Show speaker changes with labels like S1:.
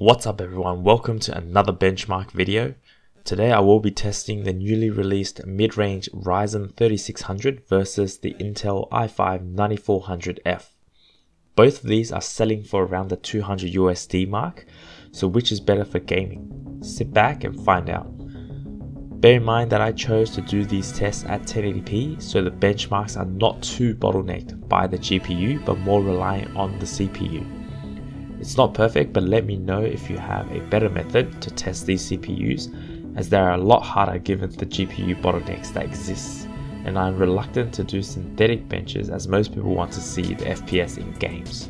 S1: What's up everyone, welcome to another benchmark video. Today I will be testing the newly released mid-range Ryzen 3600 versus the Intel i5 9400F. Both of these are selling for around the 200 USD mark, so which is better for gaming? Sit back and find out. Bear in mind that I chose to do these tests at 1080p so the benchmarks are not too bottlenecked by the GPU but more reliant on the CPU. It's not perfect, but let me know if you have a better method to test these CPUs, as they are a lot harder given the GPU bottlenecks that exist. And I'm reluctant to do synthetic benches as most people want to see the FPS in games.